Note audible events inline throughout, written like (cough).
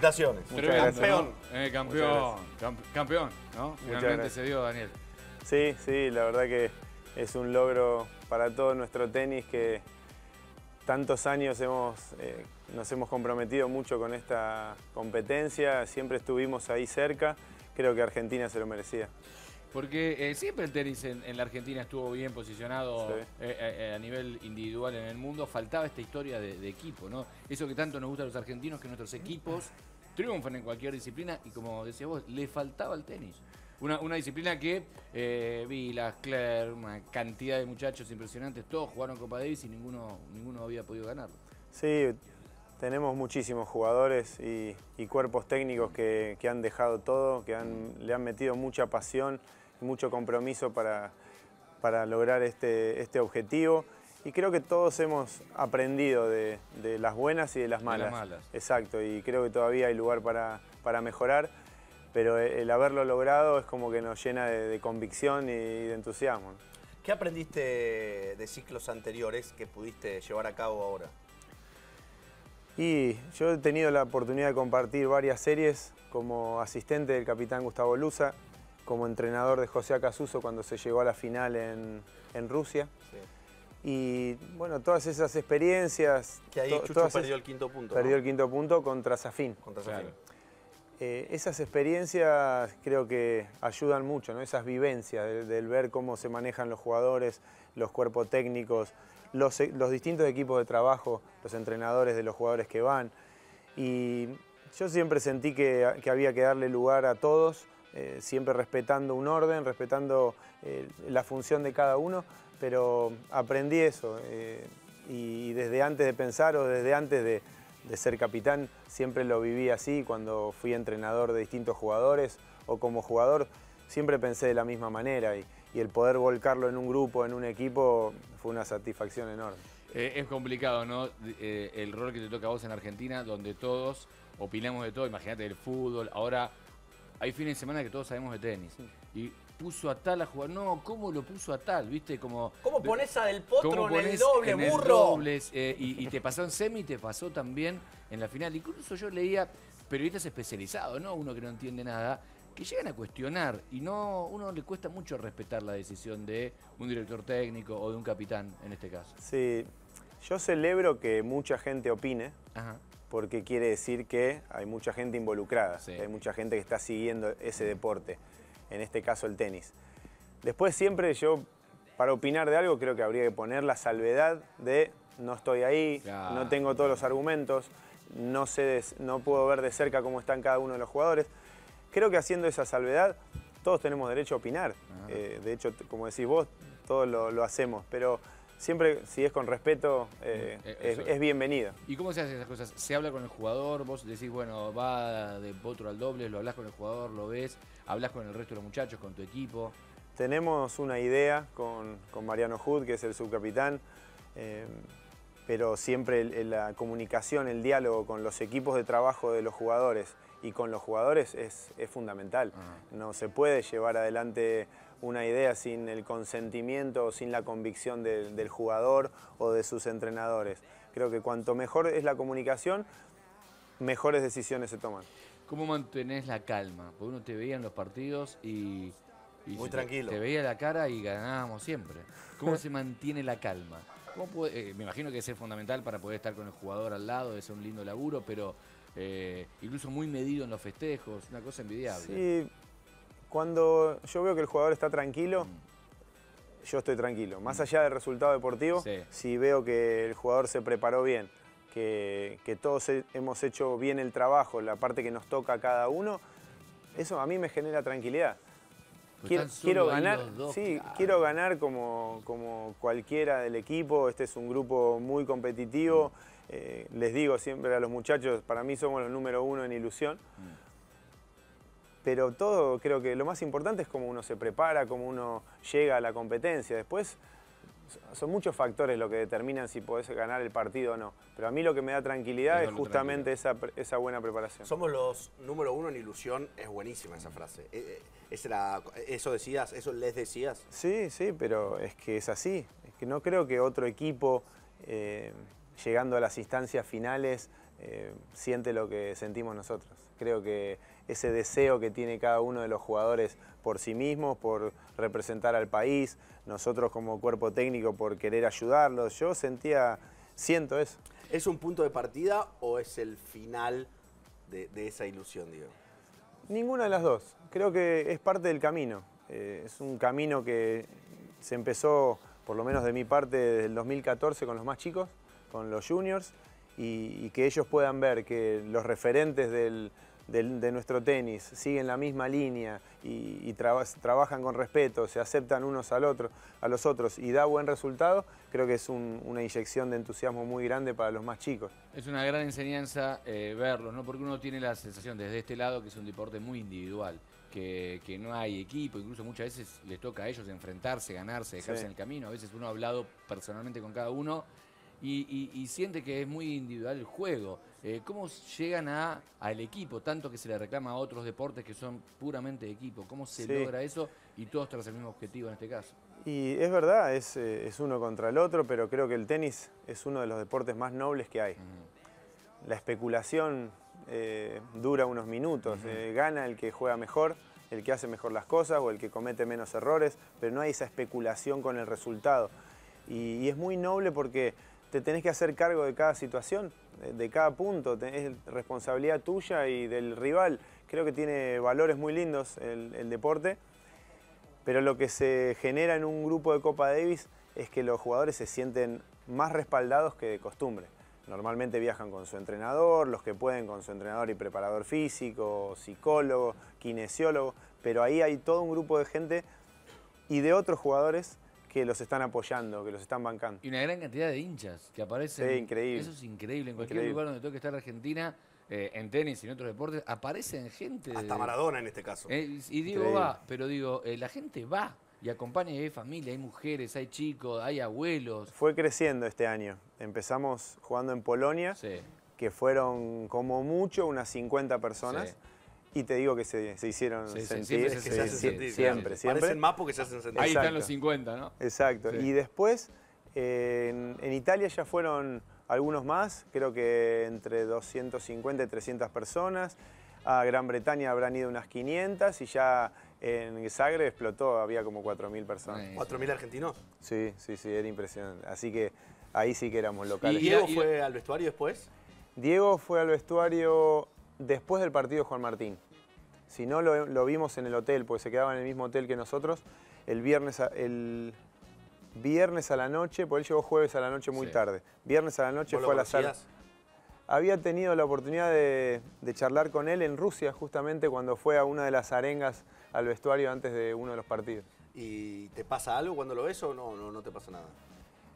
Felicitaciones. campeón. Eh, campeón, campeón, ¿no? Finalmente se dio, Daniel. Sí, sí, la verdad que es un logro para todo nuestro tenis que tantos años hemos, eh, nos hemos comprometido mucho con esta competencia, siempre estuvimos ahí cerca, creo que Argentina se lo merecía. Porque eh, siempre el tenis en, la Argentina estuvo bien posicionado eh, a nivel individual en el mundo, faltaba esta historia de, de, equipo, ¿no? Eso que tanto nos gusta a los argentinos, que nuestros equipos triunfan en cualquier disciplina y como decías vos, le faltaba al tenis. Una, disciplina que eh, vi las Claire, una cantidad de muchachos impresionantes, todos jugaron Copa Davis y ninguno, ninguno había podido ganarlo. Sí, tenemos muchísimos jugadores y, cuerpos técnicos que, han dejado todo, que le han metido mucha pasión y mucho compromiso para, para lograr este, este objetivo. Y creo que todos hemos aprendido de, las buenas y de las malas. malas. Exacto, y creo que todavía hay lugar para, para mejorar pero el haberlo logrado es como que nos llena de, convicción y de entusiasmo. ¿Qué aprendiste de ciclos anteriores que pudiste llevar a cabo ahora? Y yo he tenido la oportunidad de compartir varias series como asistente del capitán Gustavo Luza, como entrenador de José Acasuso cuando se llegó a la final en, Rusia. Y bueno, todas esas experiencias... Que ahí Chucho perdió el quinto punto. Perdió el quinto punto contra Safin. Contra Safin. Eh, esas experiencias creo que ayudan mucho, ¿no? esas vivencias del, ver cómo se manejan los jugadores, los cuerpos técnicos, los, distintos equipos de trabajo, los entrenadores de los jugadores que van. Y yo siempre sentí que, había que darle lugar a todos, eh, siempre respetando un orden, respetando eh, la función de cada uno, pero aprendí eso. y desde antes de pensar o desde antes de, ser capitán, siempre lo viví así cuando fui entrenador de distintos jugadores o como jugador, siempre pensé de la misma manera y, el poder volcarlo en un grupo, en un equipo, fue una satisfacción enorme. Eh, es complicado, ¿no? Eh, el rol que te toca a vos en Argentina, donde todos opinamos de todo, imagínate del fútbol, ahora hay fines de semana que todos sabemos de tenis. Y puso a tal a jugar. No, ¿cómo lo puso a tal? ¿Viste? Como, ¿Cómo pones a Del Potro en el doble, burro? Eh, y, te pasó en semi, te pasó también en la final. Incluso yo leía periodistas especializados, ¿no? Uno que no entiende nada, que llegan a cuestionar y no uno le cuesta mucho respetar la decisión de un director técnico o de un capitán en este caso. Sí, yo celebro que mucha gente opine. Porque quiere decir que hay mucha gente involucrada, hay mucha gente que está siguiendo ese deporte en este caso el tenis. Después siempre yo, para opinar de algo, creo que habría que poner la salvedad de no estoy ahí, no tengo todos los argumentos, no, sé no puedo ver de cerca cómo están cada uno de los jugadores. Creo que haciendo esa salvedad, todos tenemos derecho a opinar. Eh, de hecho, como decís vos, todos lo hacemos, pero siempre, si es con respeto, eh, eh, es, bienvenido. ¿Y cómo se hacen esas cosas? ¿Se habla con el jugador? Vos decís, bueno, va de potro al doble, lo hablas con el jugador, lo ves, hablas con el resto de los muchachos, con tu equipo. Tenemos una idea con, Mariano Hood, que es el subcapitán, eh, pero siempre la comunicación, el diálogo con los equipos de trabajo de los jugadores y con los jugadores es, fundamental. No se puede llevar adelante una idea sin el consentimiento o sin la convicción del jugador o de sus entrenadores. Creo que cuanto mejor es la comunicación, mejores decisiones se toman. ¿Cómo mantenés la calma? Porque uno te veía en los partidos y... Muy tranquilo. Te, veía la cara y ganábamos siempre. ¿Cómo se mantiene la calma? Eh, me imagino que es fundamental para poder estar con el jugador al lado, es un lindo laburo, pero eh, incluso muy medido en los festejos, una cosa envidiable. Sí, cuando yo veo que el jugador está tranquilo, yo estoy tranquilo. Más allá del resultado deportivo, si veo que el jugador se preparó bien, que, todos hemos hecho bien el trabajo, la parte que nos toca a cada uno, eso a mí me genera tranquilidad. Quiero, ganar, sí, quiero ganar como, como, cualquiera del equipo. Este es un grupo muy competitivo. Mm. Eh, les digo siempre a los muchachos, para mí somos los número uno en ilusión. Mm pero todo creo que lo más importante es cómo uno se prepara, cómo uno llega a la competencia. Después son muchos factores lo que determinan si podés ganar el partido o no. Pero a mí lo que me da tranquilidad es, justamente esa, buena preparación. Somos los número uno en ilusión, es buenísima esa frase. Eh, eh, ¿Eso decías, eso les decías? Sí, sí, pero es que es así. Es que no creo que otro equipo, eh, llegando a las instancias finales, eh, siente lo que sentimos nosotros. Creo que ese deseo que tiene cada uno de los jugadores por sí mismos, por representar al país, nosotros como cuerpo técnico por querer ayudarlos, yo sentía, siento eso. ¿Es un punto de partida o es el final de, esa ilusión, Diego? Ninguna de las dos. Creo que es parte del camino. Eh, es un camino que se empezó, por lo menos de mi parte, desde el 2014 con los más chicos, con los juniors, y, que ellos puedan ver que los referentes de nuestro tenis siguen la misma línea y, trabajan con respeto, se aceptan unos al otro, a los otros y da buen resultado, creo que es una inyección de entusiasmo muy grande para los más chicos. Es una gran enseñanza eh, verlos, ¿no? porque uno tiene la sensación desde este lado que es un deporte muy individual. Que, no hay equipo, incluso muchas veces les toca a ellos enfrentarse, ganarse, dejarse en el camino. A veces uno ha hablado personalmente con cada uno y, siente que es muy individual el juego. Eh, ¿Cómo llegan a, al equipo? Tanto que se le reclama a otros deportes que son puramente de equipo. ¿Cómo se logra eso y todos tras el mismo objetivo en este caso? Y es verdad, es, eh, uno contra el otro, pero creo que el tenis es uno de los deportes más nobles que hay. La especulación eh, dura unos minutos, gana el que juega mejor, el que hace mejor las cosas o el que comete menos errores, pero no hay esa especulación con el resultado. y es muy noble porque te tenés que hacer cargo de cada situación, de cada punto, es responsabilidad tuya y del rival. Creo que tiene valores muy lindos el, deporte, pero lo que se genera en un grupo de Copa Davis es que los jugadores se sienten más respaldados que de costumbre. Normalmente viajan con su entrenador, los que pueden con su entrenador y preparador físico, psicólogo, kinesiólogo, pero ahí hay todo un grupo de gente y de otros jugadores que los están apoyando, que los están bancando. Y una gran cantidad de hinchas que aparecen. Sí, increíble. Eso es increíble. En cualquier lugar donde toque estar Argentina, eh, en tenis y en otros deportes, aparecen gente. Hasta Maradona en este caso. Eh, y digo va, pero digo, eh, la gente va y acompaña, y hay familia, hay mujeres, hay chicos, hay abuelos. Fue creciendo este año. Empezamos jugando en Polonia, que fueron como mucho unas 50 personas. Y te digo que se, hicieron sentir. Siempre, siempre, siempre. Parecen más porque se hacen sentir. Ahí están los 50, ¿no? Exacto. Y después, en, Italia ya fueron algunos más, creo que entre 250 y 300 personas. A Gran Bretaña habrán ido unas 500 y ya en Zagreb explotó, había como 4.000 personas. ¿4.000 argentinos? Sí, sí, sí, era impresionante. Así que ahí sí que éramos locales. ¿Y Diego fue al vestuario después? Diego fue al vestuario después del partido de Juan Martín. Si no, lo, vimos en el hotel, porque se quedaba en el mismo hotel que nosotros. El viernes, a, el viernes a la noche, porque él llegó jueves a la noche muy tarde. Viernes a la noche fue a la sala. Había tenido la oportunidad de, charlar con él en Rusia, justamente cuando fue a una de las arengas al vestuario antes de uno de los partidos. ¿Y te pasa algo cuando lo ves o no, no, te pasa nada?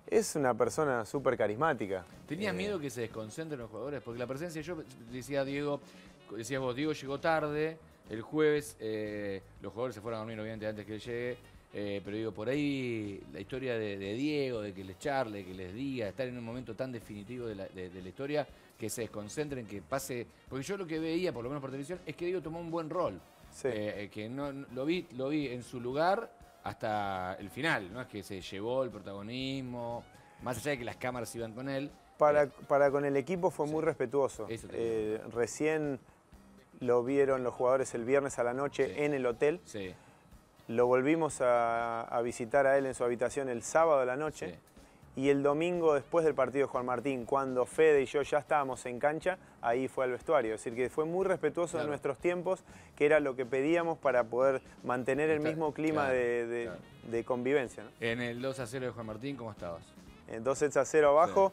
Es una persona súper carismática. ¿Tenías eh, miedo que se desconcentren los jugadores? Porque la presencia, yo decía Diego, decías vos, Diego llegó tarde, el jueves eh, los jugadores se fueron a dormir obviamente antes que él llegue, eh, pero digo, por ahí la historia de, Diego, de que les charle, que les diga, estar en un momento tan definitivo de la, historia, que se desconcentren, que pase. Porque yo lo que veía, por lo menos por televisión, es que Diego tomó un buen rol. Eh, que no, lo, vi, lo vi en su lugar hasta el final, no es que se llevó el protagonismo, más allá de que las cámaras iban con él. Para, para con el equipo fue muy respetuoso. recién lo vieron los jugadores el viernes a la noche en el hotel. Sí. Lo volvimos a, visitar a él en su habitación el sábado a la noche. Y el domingo, después del partido de Juan Martín, cuando Fede y yo ya estábamos en cancha, ahí fue al vestuario. Es decir, que fue muy respetuoso de nuestros tiempos, que era lo que pedíamos para poder mantener el mismo clima de, convivencia. En el 2 a 0 de Juan Martín, ¿cómo estabas? En 2 sets a 0 abajo.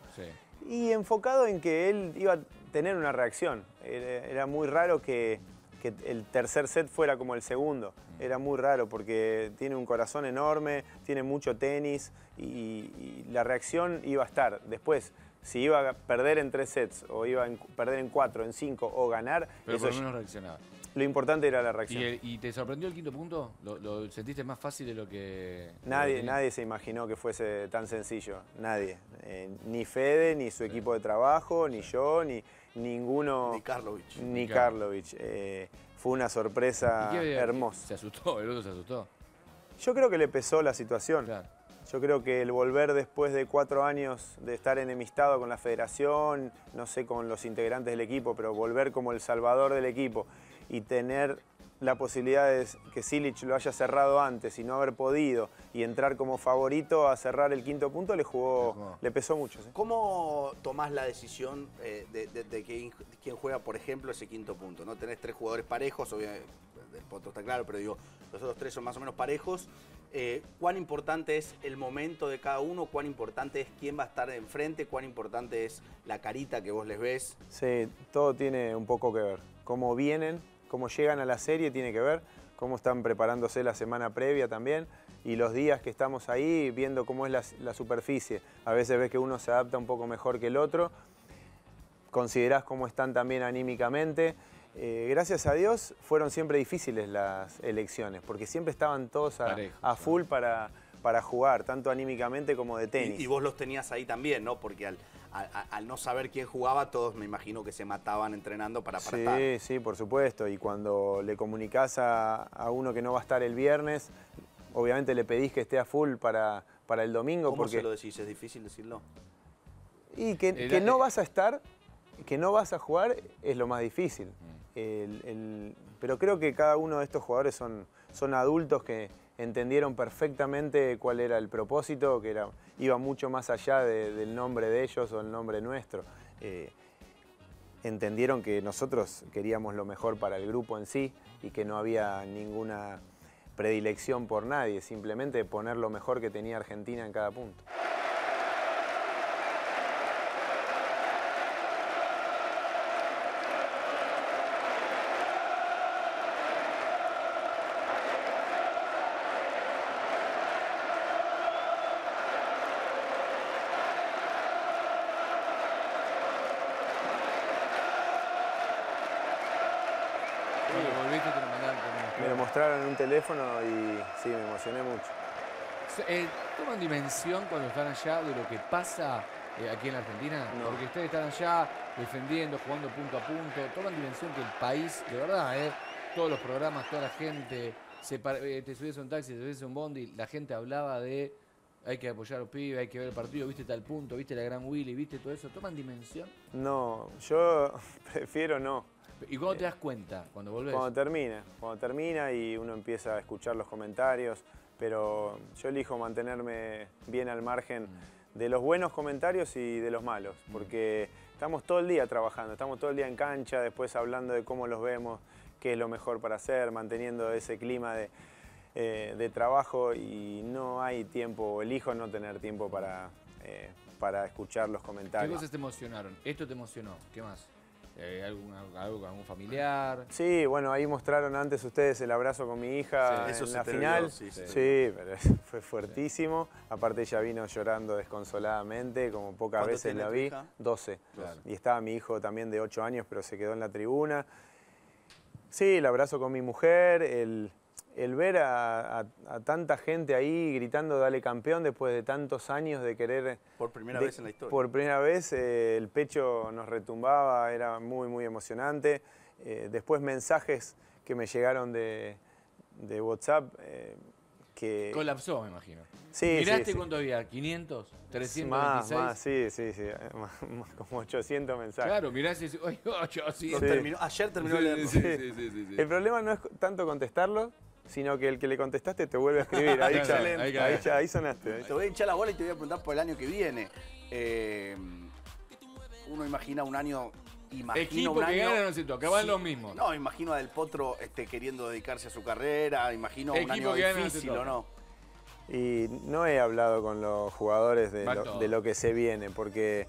Y enfocado en que él iba tener una reacción. Era, muy raro que, el tercer set fuera como el segundo. Era muy raro porque tiene un corazón enorme, tiene mucho tenis y, la reacción iba a estar. Después, si iba a perder en tres sets o iba a perder en cuatro, en cinco o ganar... Pero por lo menos reaccionaba. Lo importante era la reacción. ¿Y, te sorprendió el quinto punto? ¿Lo, sentiste más fácil de lo que...? Nadie, nadie se imaginó que fuese tan sencillo. Nadie. Eh, ni Fede, ni su equipo de trabajo, ni yo, ni ninguno... Ni Karlovich. Ni Karlovich. Eh, fue una sorpresa hermosa. ¿Se asustó? ¿El otro se asustó? Yo creo que le pesó la situación. Yo creo que el volver después de cuatro años de estar enemistado con la federación, no sé, con los integrantes del equipo, pero volver como el salvador del equipo y tener la posibilidad de que Silic lo haya cerrado antes y no haber podido y entrar como favorito a cerrar el quinto punto le jugó, le pesó mucho. ¿Cómo tomás la decisión eh, de, quién juega, por ejemplo, ese quinto punto? ¿no? Tenés tres jugadores parejos, obviamente el potro está claro, pero digo, los otros tres son más o menos parejos. Eh, ¿Cuán importante es el momento de cada uno? ¿Cuán importante es quién va a estar enfrente? ¿Cuán importante es la carita que vos les ves? Sí, todo tiene un poco que ver. Cómo vienen, cómo llegan a la serie tiene que ver, cómo están preparándose la semana previa también y los días que estamos ahí viendo cómo es la, superficie. A veces ves que uno se adapta un poco mejor que el otro, considerás cómo están también anímicamente. Eh, gracias a Dios fueron siempre difíciles las elecciones, porque siempre estaban todos a, full para, para jugar, tanto anímicamente como de tenis. Y, y, vos los tenías ahí también, ¿no? Porque al, al, no saber quién jugaba, todos me imagino que se mataban entrenando para apartar. Sí, sí, por supuesto. Y cuando le comunicás a, uno que no va a estar el viernes, obviamente le pedís que esté a full para, para el domingo. ¿Cómo porque... se lo decís? ¿Es difícil decirlo? Y que, no vas a estar, que no vas a jugar, es lo más difícil. Mm. pero creo que cada uno de estos jugadores son, son adultos que entendieron perfectamente cuál era el propósito, que era, iba mucho más allá del nombre de ellos o el nombre nuestro. Eh, entendieron que nosotros queríamos lo mejor para el grupo en sí y que no había ninguna predilección por nadie, simplemente poner lo mejor que tenía Argentina en cada punto. Mostraron en un teléfono y sí, me emocioné mucho. Eh, ¿Toman dimensión cuando están allá de lo que pasa eh, aquí en Argentina? Porque ustedes están allá defendiendo, jugando punto a punto. ¿Toman dimensión que el país, de verdad, eh, todos los programas, toda la gente, se te subías un taxi, te subías un bondi, la gente hablaba de hay que apoyar a los pibes, hay que ver el partido, viste tal punto, viste la gran Willy, viste todo eso. ¿Toman dimensión? No, yo (laughs) prefiero no. ¿Y cuándo te das cuenta? ¿Cuando volvés? Cuando termina, cuando termina y uno empieza a escuchar los comentarios, pero yo elijo mantenerme bien al margen mm. de los buenos comentarios y de los malos, mm. porque estamos todo el día trabajando, estamos todo el día en cancha, después hablando de cómo los vemos, qué es lo mejor para hacer, manteniendo ese clima de, eh, trabajo y no hay tiempo, elijo no tener tiempo para, eh, para escuchar los comentarios. ¿Qué cosas te emocionaron? ¿Esto te emocionó? ¿Qué más? Eh, algo con algún familiar. Sí, bueno, ahí mostraron antes ustedes el abrazo con mi hija en la final. sí, pero (laughs) fue fuertísimo. Aparte ella vino llorando desconsoladamente, como pocas veces la vi. 12. Y estaba mi hijo también de 8 años, pero se quedó en la tribuna. Sí, el abrazo con mi mujer, el, el ver a, tanta gente ahí gritando dale campeón después de tantos años de querer... Por primera vez en la historia. Por primera vez eh, el pecho nos retumbaba, era muy, muy emocionante. Eh, después mensajes que me llegaron de, WhatsApp eh, que... Colapsó, me imagino. Sí, ¿Miraste sí, cuánto había? ¿500? ¿326? Más, más, sí, sí, sí. (laughs) como 800 mensajes. Claro, mirá si... (laughs) Oye, 800. Terminó, ayer terminó el... Sí, El problema no es tanto contestarlo, sino que el que le contestaste te vuelve a escribir. Ahí, (laughs) ahí, sonaste. Te voy a hinchar la bola y te voy a preguntar por el año que viene. Eh, uno imagina un año imagino Equipo un año, que gana, no sé, acaban los mismos. No, imagino a Del Potro este, queriendo dedicarse a su carrera, imagino un año difícil, ¿o no? Y no he hablado con los jugadores de de lo que se viene, porque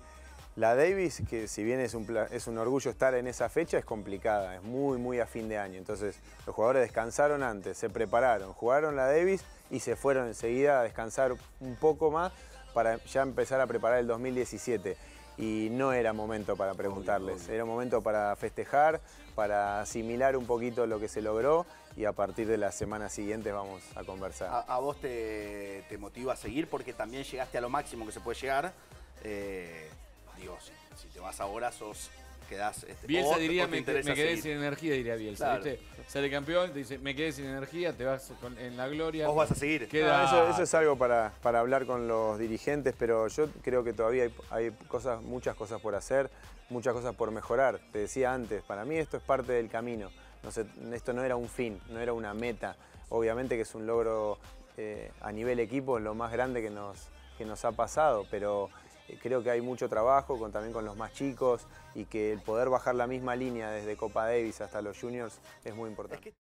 la Davis, que si bien es un, es un orgullo estar en esa fecha, es complicada, es muy, muy a fin de año. Entonces, los jugadores descansaron antes, se prepararon, jugaron la Davis y se fueron enseguida a descansar un poco más para ya empezar a preparar el 2017. Y no era momento para preguntarles, era momento para festejar, para asimilar un poquito lo que se logró y a partir de las semanas siguientes vamos a conversar. ¿A, vos te, motiva a seguir porque también llegaste a lo máximo que se puede llegar? Eh, digo, si, te vas ahora sos quedás... Este, Bielsa diría, me, quedé sin energía, diría Bielsa. Sale campeón, te dice, me quedé sin energía, te vas en la gloria. Vos vas a seguir. eso, es algo para, para, hablar con los dirigentes, pero yo creo que todavía hay, hay cosas, muchas cosas por hacer, muchas cosas por mejorar. Te decía antes, para mí esto es parte del camino. No sé, esto no era un fin, no era una meta. Obviamente que es un logro eh, a nivel equipo lo más grande que nos, que nos ha pasado, pero creo que hay mucho trabajo con, también con los más chicos y que el poder bajar la misma línea desde Copa Davis hasta los juniors es muy importante.